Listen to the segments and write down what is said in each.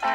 Mijn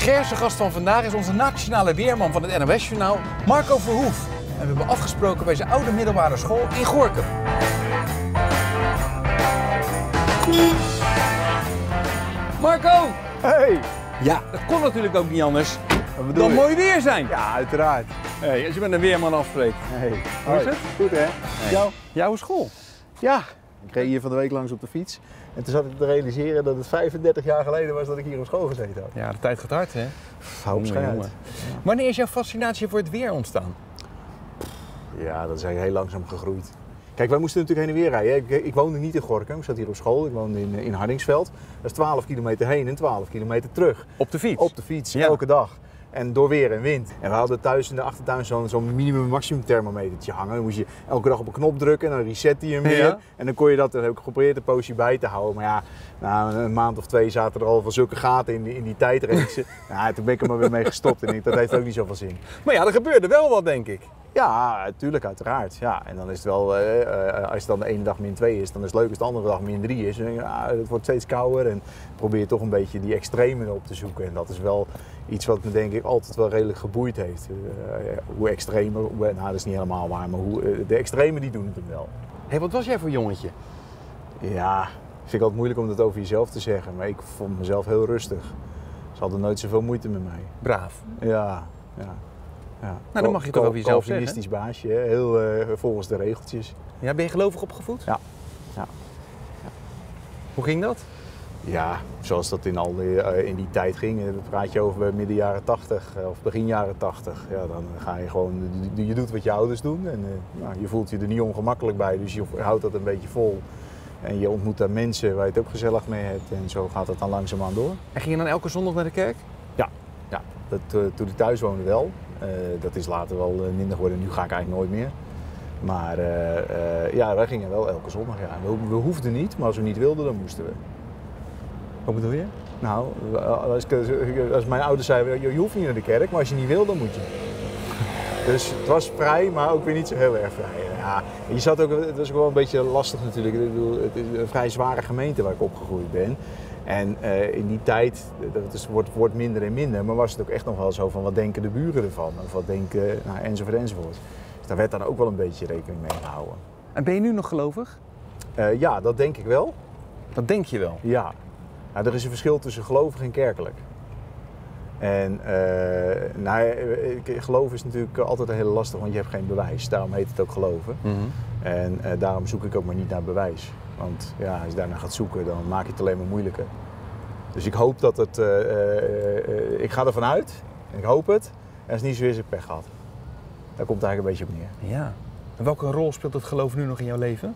Gerse gast van vandaag is onze nationale weerman van het NOS-journaal, Marco Verhoef. En we hebben afgesproken bij zijn oude middelbare school in Gorkum. Marco! Hey! Ja, dat kon natuurlijk ook niet anders. Wat bedoel Dan je? mooi weer zijn. Ja, uiteraard. Hey, als je met een weerman afspreekt. Hey. Hoe is het? Goed hè? Jou? Jouw school. Ja. Ik reed hier van de week langs op de fiets. En toen zat ik te realiseren dat het 35 jaar geleden was dat ik hier op school gezeten had. Ja, de tijd gaat hard, hè? Hou op. Wanneer is jouw fascinatie voor het weer ontstaan? Ja, dat is eigenlijk heel langzaam gegroeid. Kijk, wij moesten natuurlijk heen en weer rijden. Ik, ik woonde niet in Gorkum, ik zat hier op school. Ik woonde in, in Hardingsveld. Dat is 12 kilometer heen en 12 kilometer terug. Op de fiets? Op de fiets, Ja. elke dag. En door weer en wind. En we hadden thuis in de achtertuin zo'n minimum-maximum thermometertje hangen. Dan moest je elke dag op een knop drukken en dan reset hij hem weer. Ja. En dan kon je dat, dat heb ik geprobeerd een poosje bij te houden. Maar ja, na een maand of twee zaten er al van zulke gaten in die, in die tijdreeksen. ja, toen ben ik er maar weer mee gestopt. En ik, dat heeft ook niet zoveel zin. Maar ja, er gebeurde wel wat, denk ik. Ja, natuurlijk, uiteraard. Ja, en dan is het wel, eh, eh, als het dan de ene dag min 2 is, dan is het leuk als de andere dag min 3 is. Ah, het wordt steeds kouder en probeer je toch een beetje die extremen op te zoeken. En dat is wel iets wat me denk ik altijd wel redelijk geboeid heeft. Eh, hoe extremer, hoe- nou dat is niet helemaal waar, maar hoe, de extremen die doen het hem wel. Hé, wat was jij voor jongetje? Ja, vind ik altijd moeilijk om dat over jezelf te zeggen, maar ik vond mezelf heel rustig. Ze hadden nooit zoveel moeite met mij. Braaf. Ja, ja. ja. Nou, dan mag je toch over jezelf zeggen. Calvinistisch baasje, hè? heel eh, volgens de regeltjes. Ja, ben je gelovig opgevoed? Ja. Ja. Hoe ging dat? Ja, zoals dat in, al die, eh, in die tijd ging. Dan praat je over midden jaren 80 eh, of begin jaren 80. Ja, dan ga je gewoon, je doet wat je ouders doen. En nou, je voelt je er niet ongemakkelijk bij, dus je houdt dat een beetje vol. En je ontmoet daar mensen waar je het ook gezellig mee hebt. En zo gaat het dan langzaamaan door. En ging je dan elke zondag naar de kerk? Ja, ja. Dat, eh, toen ik thuis woonde wel. Eh, dat is later wel eh, minder geworden. Nu ga ik eigenlijk nooit meer. Maar ja, wij gingen wel elke zondag. Ja. We, we hoefden niet, maar als we niet wilden, dan moesten we. Wat bedoel je? Nou, als, ik, als mijn ouders zeiden, je hoeft niet naar de kerk, maar als je niet wil, dan moet je. Dus het was vrij, maar ook weer niet zo heel erg vrij. Ja, je zat ook, het was ook wel een beetje lastig natuurlijk. Ik bedoel, het is een vrij zware gemeente waar ik opgegroeid ben. En eh, in die tijd, dat is, wordt, wordt minder en minder, maar was het ook echt nog wel zo van wat denken de buren ervan? Of wat denken, nou, enzovoort enzovoort. Dus daar werd dan ook wel een beetje rekening mee gehouden. En ben je nu nog gelovig? Eh, ja, dat denk ik wel. Dat denk je wel. Ja. Nou, er is een verschil tussen gelovig en kerkelijk. En eh nou, geloof is natuurlijk altijd heel lastig, want je hebt geen bewijs. Daarom heet het ook geloven. En eh, daarom zoek ik ook maar niet naar bewijs. Want ja, als je daarna gaat zoeken, dan maak je het alleen maar moeilijker. Dus ik hoop dat het... eh, ik ga ervan uit. En ik hoop het. En als het niet zo is, heb ik pech gehad. Daar komt het eigenlijk een beetje op neer. Ja. En welke rol speelt het geloof nu nog in jouw leven?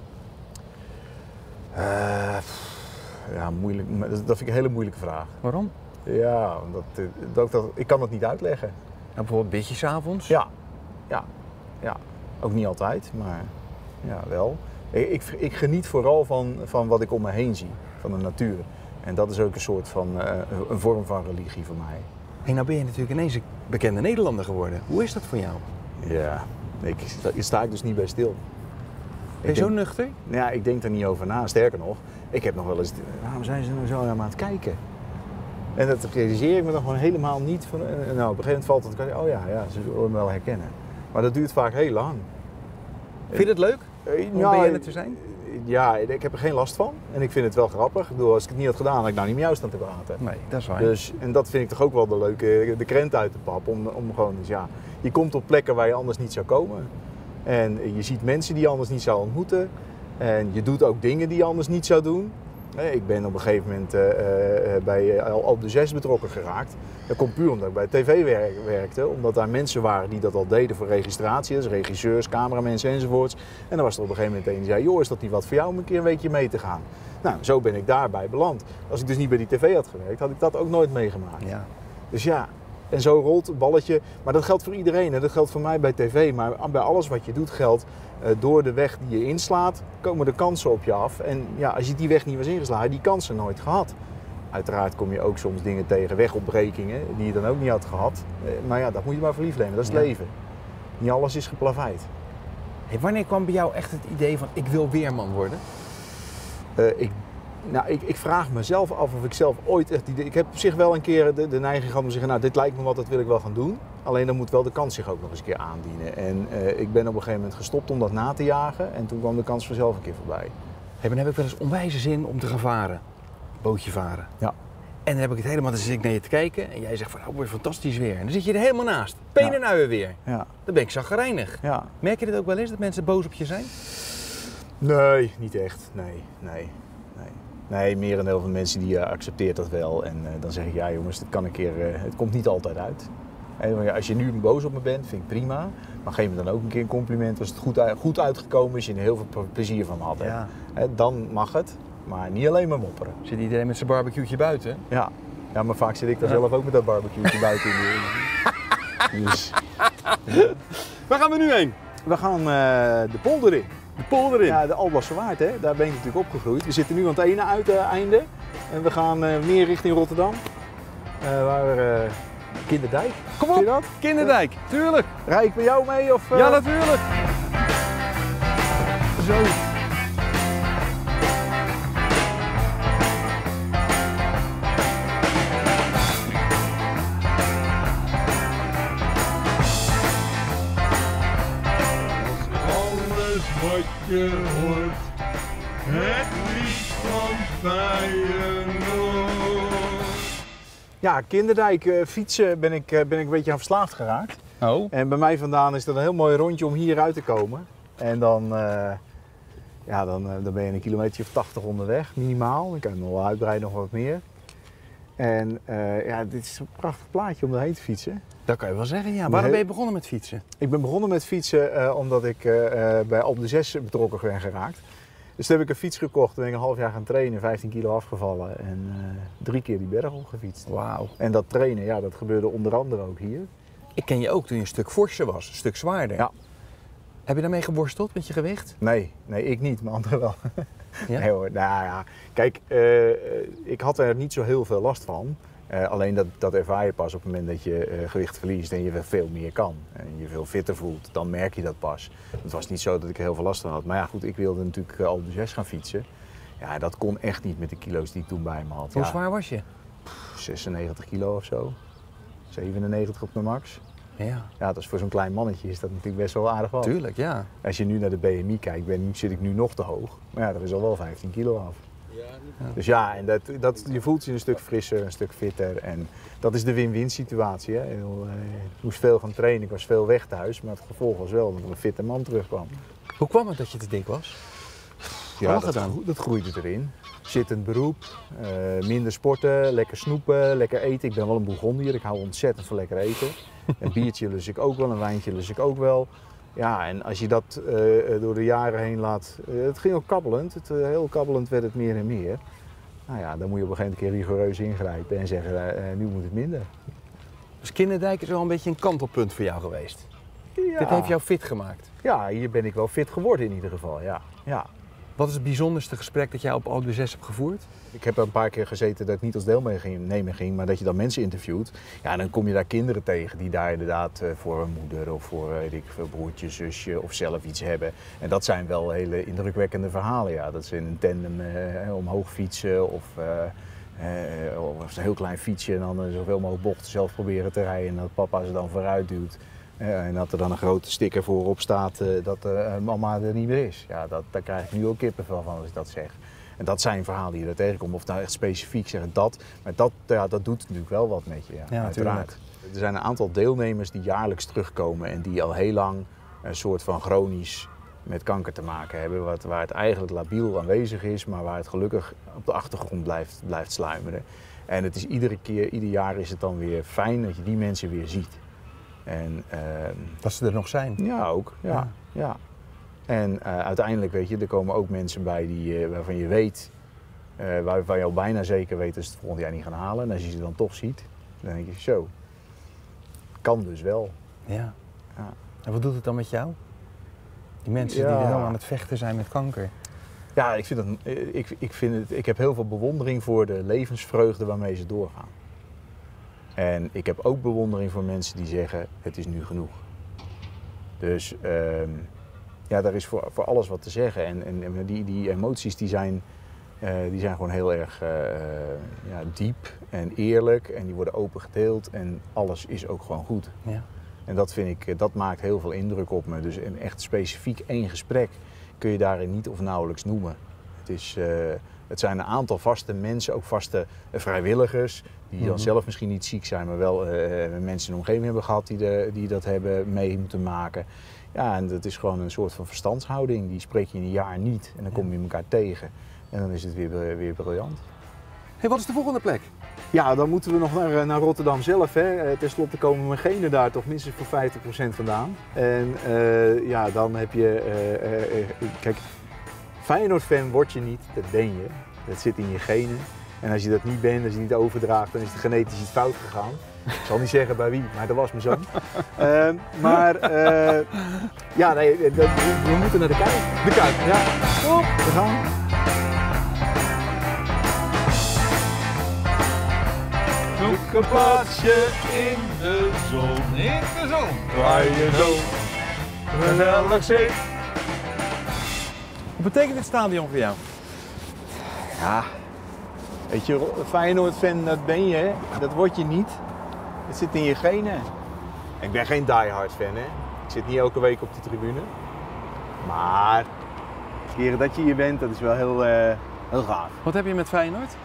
Ja, moeilijk. dat vind ik een hele moeilijke vraag. Waarom? Ja, omdat, eh, dat, dat, ik kan het niet uitleggen. Nou, bijvoorbeeld bid je s'avonds? Ja, ja, ja. Ook niet altijd, maar ja, wel. Ik, ik, ik geniet vooral van, van wat ik om me heen zie, van de natuur. En dat is ook een soort van, eh, een vorm van religie voor mij. Hey, nou ben je natuurlijk ineens een bekende Nederlander geworden. Hoe is dat voor jou? Ja, ik, daar sta ik dus niet bij stil. Ben je zo denk- nuchter? Ja, ik denk er niet over na. Sterker nog, ik heb nog wel eens, waarom zijn ze nou zo aan het kijken? En dat realiseer ik me dan gewoon helemaal niet. Van, nou, op een gegeven moment valt het, oh ja, ja, ze zullen me wel herkennen. Maar dat duurt vaak heel lang. Vind je het leuk? Eh, Om nou, BN'er te zijn? Ja, ik heb er geen last van. En ik vind het wel grappig. Ik bedoel, als ik het niet had gedaan, had ik nou niet met jou staan te praten. Nee, dat is waar. Dus, en dat vind ik toch ook wel de leuke, de krent uit de pap. Om, om gewoon, dus ja, je komt op plekken waar je anders niet zou komen. En je ziet mensen die je anders niet zou ontmoeten. En je doet ook dingen die je anders niet zou doen. Ik ben op een gegeven moment eh, eh, bij eh, Al- Alpe de 6 betrokken geraakt. Dat komt puur omdat ik bij tv wer- werkte. Omdat daar mensen waren die dat al deden voor registratie. Dus regisseurs, cameramensen enzovoorts. En dan was er op een gegeven moment een die zei... joh, is dat niet wat voor jou om een keer een weekje mee te gaan? Nou, zo ben ik daarbij beland. Als ik dus niet bij die tv had gewerkt, had ik dat ook nooit meegemaakt. Ja. Dus ja, En zo rolt het balletje. Maar dat geldt voor iedereen. En dat geldt voor mij bij tv. Maar bij alles wat je doet geldt. eh, door de weg die je inslaat, komen de kansen op je af. En ja, als je die weg niet was ingeslagen, had je die kansen nooit gehad. Uiteraard kom je ook soms dingen tegen, wegopbrekingen, die je dan ook niet had gehad. Eh, Maar ja, dat moet je maar voor lief nemen. Dat is het Ja. leven. Niet alles is geplaveid. Hey, wanneer kwam bij jou echt het idee van ik wil weerman worden? Eh, ik, nou, ik, ik vraag mezelf af of ik zelf ooit echt... die- Ik heb op zich wel een keer de, de neiging gehad om te zeggen... nou, dit lijkt me wat, dat wil ik wel gaan doen. Alleen dan moet wel de kans zich ook nog eens een keer aandienen. En eh, ik ben op een gegeven moment gestopt om dat na te jagen. En toen kwam de kans vanzelf een keer voorbij. Hey, dan heb ik wel eens onwijze zin om te gaan varen. Bootje varen. Ja. En dan heb ik het helemaal, dan zit ik naar je te kijken en jij zegt van, oh, wordt fantastisch weer. En dan zit je er helemaal naast. Penen en uien weer. Ja, Dan ben ik zagrijnig. ja. Merk je dit ook wel eens, dat mensen boos op je zijn? Nee, niet echt. Nee, nee, nee. Nee, merendeel van de mensen die eh, accepteert dat wel. En eh, dan zeg ik, ja jongens, het kan een keer, eh, het komt niet altijd uit. Als je nu boos op me bent, vind ik prima. Maar geef me dan ook een keer een compliment als het goed, goed uitgekomen is en je er heel veel ple- plezier van had. hè. Hè, dan mag het, maar niet alleen maar mopperen. Zit iedereen met zijn barbecue'tje buiten? Ja. ja, maar vaak zit ik dan zelf ook met dat barbecue buiten in de... Dus Waar gaan we nu heen? we gaan de polder in. De polder in. Ja, de Alblasserwaard, hè? daar ben ik natuurlijk opgegroeid. We zitten nu aan het ene uiteinde en we gaan eh, meer richting Rotterdam. Eh, waar eh, Kinderdijk. Kom op, dat? Kinderdijk. Tuurlijk. Rij ik met jou mee? Of? Ja, natuurlijk. Zo. Alles wat je hoort, het lied van Feyenoord. Ja, Kinderdijk eh, fietsen ben ik, eh, ben ik een beetje aan verslaafd geraakt. Oh. En bij mij vandaan is dat een heel mooi rondje om hier uit te komen. En dan, eh, ja, dan, dan ben je een kilometer of 80 onderweg, minimaal. Ik kan nog wel uitbreiden, nog wat meer. En eh, ja, dit is een prachtig plaatje om erheen te fietsen. Dat kan je wel zeggen, ja. Waarom ben je begonnen met fietsen? Ik ben begonnen met fietsen eh, omdat ik eh, bij Alpe de 6 betrokken ben geraakt. Dus toen heb ik een fiets gekocht, toen ben ik een half jaar gaan trainen, 15 kilo afgevallen en drie keer die berg op gefietst. Wauw. En dat trainen, ja, dat gebeurde onder andere ook hier. Ik ken je ook toen je een stuk forser was, een stuk zwaarder. Ja. Heb je daarmee geworsteld met je gewicht? Nee, nee, ik niet, maar anderen wel. Ja? Nee hoor, nou ja, kijk, eh, ik had er niet zo heel veel last van. Eh, alleen dat, dat ervaar je pas op het moment dat je eh, gewicht verliest en je veel meer kan. En je veel fitter voelt, dan merk je dat pas. Het was niet zo dat ik er heel veel last van had. Maar ja goed, ik wilde natuurlijk uh, al de 6 gaan fietsen. Ja, dat kon echt niet met de kilo's die ik toen bij me had. Hoe Ja, zwaar was je? 96 kilo of zo. 97 op de max. Ja, Ja, dat is voor zo'n klein mannetje is dat natuurlijk best wel aardig wat. tuurlijk, ja. Als je nu naar de BMI kijkt, ben, zit ik nu nog te hoog. Maar ja, er is al wel 15 kilo af. Dus ja, en dat, dat, je voelt je een stuk frisser, een stuk fitter. En dat is de win-win situatie. Hè. Ik eh, moest veel gaan trainen, ik was veel weg thuis. Maar het gevolg was wel dat ik een fitte man terugkwam. Hoe kwam het dat je te dik was? Ja, dat, gro- dat groeide erin. Zittend beroep, eh, minder sporten, lekker snoepen, lekker eten. Ik ben wel een Bourgondier, ik hou ontzettend van lekker eten. Een biertje lus ik ook wel, een wijntje lus ik ook wel. Ja, en als je dat eh, door de jaren heen laat... eh, het ging ook kabbelend, het, heel kabbelend werd het meer en meer. Nou ja, dan moet je op een gegeven moment een keer rigoureus ingrijpen en zeggen, nu moet het minder. Dus Kinderdijk is wel een beetje een kantelpunt voor jou geweest. Ja. Dit heeft jou fit gemaakt. ja, hier ben ik wel fit geworden in ieder geval, ja. ja. Wat is het bijzonderste gesprek dat jij op Alpe 6 hebt gevoerd? Ik heb een paar keer gezeten dat ik niet als deelnemer ging, maar dat je dan mensen interviewt. Ja, dan kom je daar kinderen tegen die daar inderdaad eh, voor een moeder of voor eh, weet ik, veel, broertje, zusje of zelf iets hebben. En dat zijn wel hele indrukwekkende verhalen. Ja. Dat ze in een tandem eh, omhoog fietsen of, eh, eh, of een heel klein fietsje en dan zoveel mogelijk bochten zelf proberen te rijden. En dat papa ze dan vooruit duwt. En dat er dan een grote sticker voorop staat eh, dat eh, mama er niet meer is. Ja, dat, daar krijg ik nu ook kippenvel van als ik dat zeg. En dat zijn verhalen die je er tegenkomt. Of nou echt specifiek zeggen dat. Maar dat, ja, dat doet natuurlijk wel wat met je. Ja, Ja, uiteraard. Er zijn een aantal deelnemers die jaarlijks terugkomen en die al heel lang een soort van chronisch met kanker te maken hebben. Wat, waar het eigenlijk labiel aanwezig is, maar waar het gelukkig op de achtergrond blijft, blijft sluimeren. En het is iedere keer, ieder jaar is het dan weer fijn dat je die mensen weer ziet. En ehm, Dat ze er nog zijn. ja, ook. Ja, Ja. ja. En eh, uiteindelijk, weet je, er komen ook mensen bij die, eh, waarvan je weet, eh, waarvan je al bijna zeker weet dat ze het volgend jaar niet gaan halen. En als je ze dan toch ziet, dan denk je zo. kan dus wel. Ja. Ja. En wat doet het dan met jou? Die mensen die Ja. er dan aan het vechten zijn met kanker. Ja, ik, vind eh, ik, ik, vind het, ik heb heel veel bewondering voor de levensvreugde waarmee ze doorgaan. En ik heb ook bewondering voor mensen die zeggen: het is nu genoeg. Dus ehm, ja, daar is voor, voor alles wat te zeggen. En, en, en die, die emoties die zijn, eh, die zijn gewoon heel erg eh, ja, diep en eerlijk. En die worden open gedeeld. En alles is ook gewoon goed. Ja. En dat vind ik, dat maakt heel veel indruk op me. Dus een echt specifiek één gesprek kun je daarin niet of nauwelijks noemen. Het, is, eh, het zijn een aantal vaste mensen, ook vaste eh, vrijwilligers, die dan Mhm. zelf misschien niet ziek zijn, maar wel eh, mensen in de omgeving hebben gehad die, de, die dat hebben mee moeten maken. Ja, en dat is gewoon een soort van verstandshouding. Die spreek je in een jaar niet en dan kom je elkaar tegen. En dan is het weer, weer briljant. hey, wat is de volgende plek? Ja, dan moeten we nog naar, eh, naar Rotterdam zelf. Hè. Ten slotte komen mijn genen daar toch minstens voor 50% vandaan. En ja, dan heb je... kijk, Feyenoord-fan word je niet, dat ben je. Dat zit in je genen. En als je dat niet bent, als je niet overdraagt, dan is het genetisch iets fout gegaan. Ik zal niet zeggen bij wie, maar dat was mijn zoon. Ehm, maar eh, ja, nee, dat- we, we moeten naar de Kuip. De Kuip, ja. Kom, we gaan. Zoek een plaatsje in de zon. In de zon. Waar je zo gezellig zit. Wat betekent dit stadion voor jou? Ja, weet je, Feyenoord-fan, dat ben je, dat word je niet. Het zit in je genen. Ik ben geen diehard fan, hè. Ik zit niet elke week op de tribune. Maar, de keren dat je hier bent, dat is wel heel, eh, heel gaaf. Wat heb je met Feyenoord?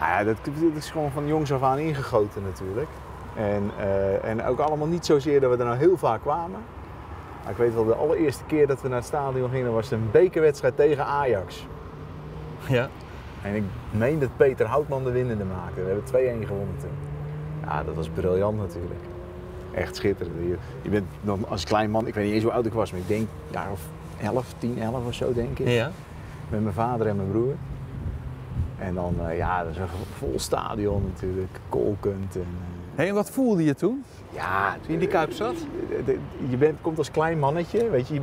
Nou ja, dat, dat is gewoon van jongs af aan ingegoten natuurlijk. En, eh, en ook allemaal niet zozeer dat we er nou heel vaak kwamen. Maar ik weet wel, de allereerste keer dat we naar het stadion gingen, was een bekerwedstrijd tegen Ajax. Ja. En ik meen dat Peter Houtman de winnende maakte. We hebben 2-1 gewonnen toen. Ja, dat was briljant natuurlijk. Echt schitterend. Je, je bent dan als klein man, ik weet niet eens hoe oud ik was, maar ik denk jaar of 11, 10, 11 of zo denk ik. Ja. Met mijn vader en mijn broer. En dan, eh, ja, dat is een vol stadion natuurlijk, kolkend. En, eh, Hey, en wat voelde je toen? ja, Toen je in die Kuip zat? de- je bent, komt als klein mannetje, weet je,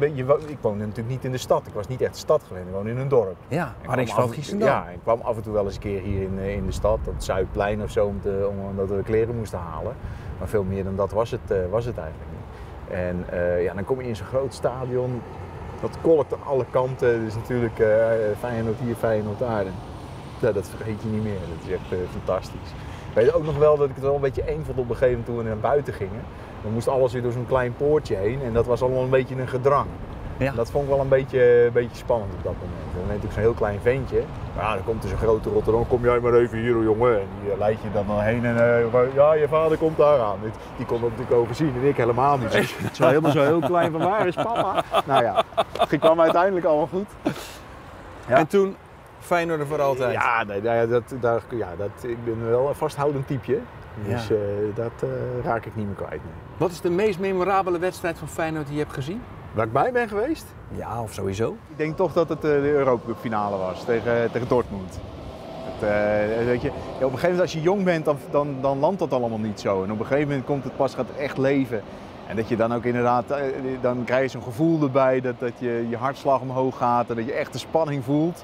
ik woonde natuurlijk niet in de stad. Ik was niet echt de stad gewend, ik woonde in een dorp. Ja, Ik kwam Hardingsveld, af en- Giessendam. Ja, ik kwam af en toe wel eens een keer hier in, eh, in de stad, op het Zuidplein of zo, om te, om, omdat we kleren moesten halen. Maar veel meer dan dat was het, eh, was het eigenlijk niet. En eh, ja, dan kom je in zo'n groot stadion, dat kolkt aan alle kanten. Dus natuurlijk eh Feyenoord hier, Feyenoord daar. En, ja, dat vergeet je niet meer, dat is echt eh, fantastisch. Ik weet ook nog wel dat ik het wel een beetje eng vond op een gegeven moment toen we naar buiten gingen. Dan moest alles weer door zo'n klein poortje heen en dat was allemaal een beetje een gedrang. Ja. Dat vond ik wel een beetje, een beetje spannend op dat moment. Dan ben je natuurlijk zo'n heel klein ventje. Maar ja, dan komt er zo'n grote Rotterdam. Kom jij maar even hier, jongen. En die eh, leidt je dan heen. En eh, ja, je vader komt daar aan. Die, kon dat natuurlijk overzien en ik helemaal niet. Dus het is wel helemaal zo heel klein van waar is papa? Nou ja, het kwam uiteindelijk allemaal goed. Ja. En toen Feyenoord voor altijd. Ja, nee, nou ja, dat, daar, ja dat, ik ben wel een vasthoudend typeje. Dus Ja. eh, dat eh, raak ik niet meer kwijt. nee. Wat is de meest memorabele wedstrijd van Feyenoord die je hebt gezien? Waar ik bij ben geweest? Ja, of sowieso. Ik denk toch dat het eh, de Europa Cup finale was tegen, tegen Dortmund. Het, eh, weet je, ja, op een gegeven moment als je jong bent, dan, dan, dan landt dat allemaal niet zo. En op een gegeven moment komt het pas, gaat het echt leven. En dat je dan ook inderdaad, dan krijg je zo'n gevoel erbij dat, dat je, je hartslag omhoog gaat en dat je echt de spanning voelt.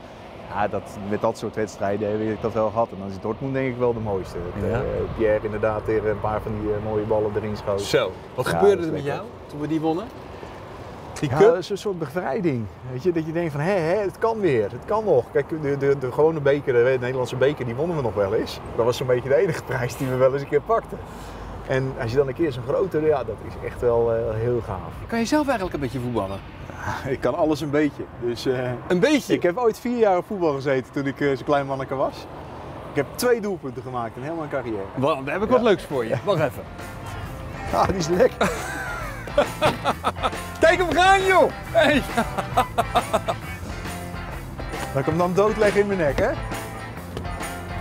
Ja, dat, met dat soort wedstrijden heb ik dat wel gehad. En dan is Dortmund denk ik wel de mooiste. Dat, Ja. eh, Pierre inderdaad tegen een paar van die eh, mooie ballen erin schoot. Zo. Wat Ja, gebeurde er met jou toen we die wonnen? Die Ja, dat is een soort bevrijding. Weet je, dat je denkt van, hé, hé, het kan weer, het kan nog. Kijk, de, de, de gewone beker, de Nederlandse beker, die wonnen we nog wel eens. Dat was zo'n beetje de enige prijs die we wel eens een keer pakten. En als je dan een keer zo'n grote, ja, dat is echt wel eh, heel gaaf. Kan je zelf eigenlijk een beetje voetballen? Ik kan alles een beetje. Dus eh, Een beetje? ik heb ooit vier jaar op voetbal gezeten toen ik eh, zo'n klein manneke was. Ik heb twee doelpunten gemaakt in heel mijn carrière. Wel, dan heb ik wat leuks voor je. Wacht even. Ah, die is lekker. Kijk hem gaan, joh! Hey. Dat ik hem dan doodleggen in mijn nek, hè?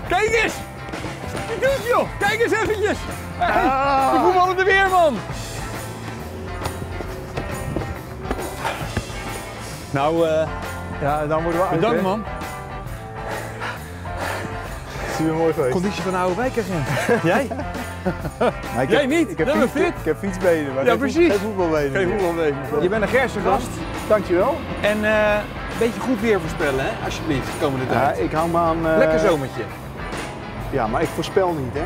Kijk eens! Je doet joh! Kijk eens eventjes! Hey, Ah. de voetballende weerman! Nou, eh Ja, dan worden we uit, bedankt hè? man. Het is weer mooi geweest. Conditie van de oude wijkagent. Jij? Maar ik Jij heb- niet? Ik heb, fiets- fit. ik heb fietsbenen, maar Ja, geen precies. Geen voetbalbenen. Geen voetbalbenen. Je bent een Gerse-gast. Dankjewel. En eh, een beetje goed weer voorspellen, hè? alsjeblieft, de komende Ja, tijd. ik hou me aan... eh, Lekker zomertje. Ja, maar ik voorspel niet, hè.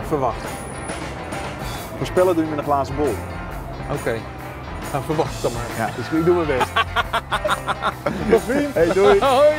Ik verwacht. Voorspellen doe je met een glazen bol. Oké. Nou, verwacht het dan maar. Ja, dus ik doe mijn best. Tot vriend. Hey, doei. Hoi!